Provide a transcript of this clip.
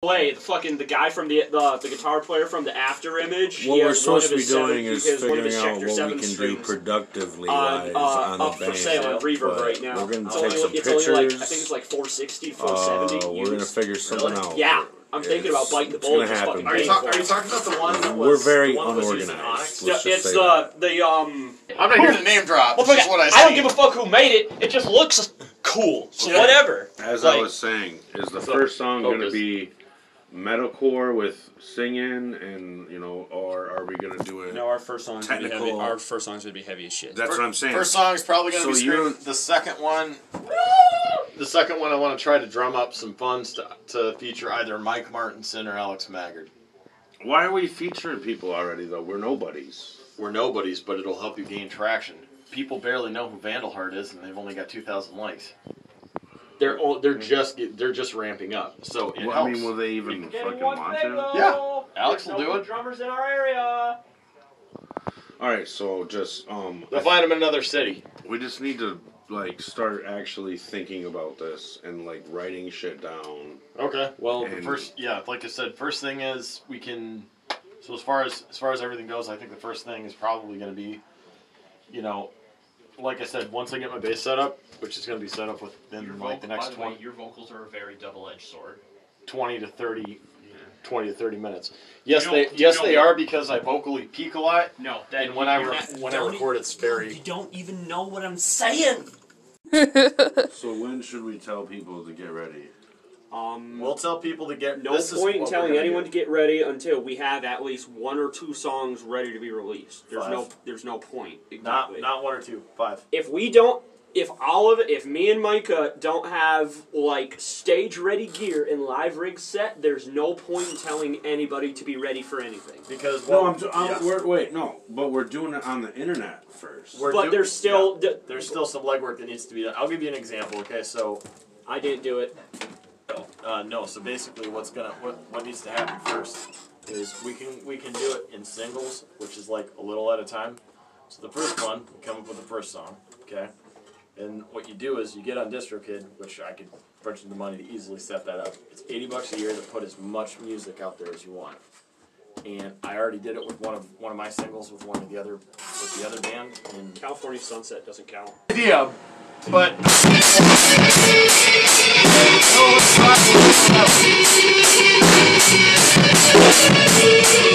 Play the fucking the guy from the the, the guitar player from the After Image. What he we're has supposed to be his seven- doing is has one of figuring out what we can do productively on, uh, on the up for band. sale on Reverb but right now. We're gonna it's take only, some it's pictures. only like I think it's like 460, 470. uh, we're gonna figure something Really? out. Yeah, I'm thinking about It's- biting the it's bullet. gonna happen, Are you, talk, are you talking about the one that was We're very the one that was used unorganized. Onyx? Yeah, it's say that. the the um. I'm not here to name drop. Well, This fuck what I, I don't give a fuck who made it. It just looks cool. So Okay. whatever. As Like- I was saying, is the first song going to be metalcore with singing, and you know, or are we going to do it? No, our first song would be heavy. Technical- Our first songs would be heavy as shit. That's what I'm saying. First song is probably going to So be you screaming. The second one, the second one, I want to try to drum up some funds to, to feature either Mike Martinson or Alex Maggard. Why are we featuring people already though? We're nobodies. We're nobodies, but it'll help you gain traction. People barely know who Vandalheart is, and they've only got 2,000 likes. They're all, they're just get- they're just ramping up, so it Well, I helps. mean, will they even fucking one want thing, to? Yeah, Alex There's will no do it. Drummers in our area. All right, so just um, They'll find them in another city. we just need to like start actually thinking about this and like writing shit down. Okay. Well, the And- first, yeah, like I said, first thing is we can. So as far as as far as everything goes, I think the first thing is probably going to be, you know, like I said, once I get my bass set up, which is going to be set up Your within like the next by the way, 20, your vocals are a very double-edged sword. 20 to 30, 20 to 30 minutes. Yes, You they don't- you yes they are because I vocally peak a lot, No, that and when I re- not- when I don't record, it's very. You don't even know what I'm saying. So when should we tell people to get ready? Um, We'll tell people to get. no this point in telling anyone do. to get ready until we have at least one or two songs ready to be released. There's no, there's no point. Not Exactly. not one or two, five. if we don't if all of it if me and micah don't have like stage ready gear and live rig set there's no point in telling anybody to be ready for anything Because No, I'm, I'm yeah. we're, wait, no, but we're doing it on the internet first. We're but do- there's still yeah. d- there's still some legwork that needs to be done. I'll give you an example. Okay, so i didn't do it Uh, no. So basically, what's gonna what, what needs to happen first is we can we can do it in singles, which is like a little at a time. So the first one, we come up with the first song, okay, and what you do is you get on DistroKid, which I could you the money to easily set that up. It's eighty bucks a year to put as much music out there as you want. And I already did it with one of one of my singles with one of the other with the other band, and california sunset doesn't count idea, but. Thank you.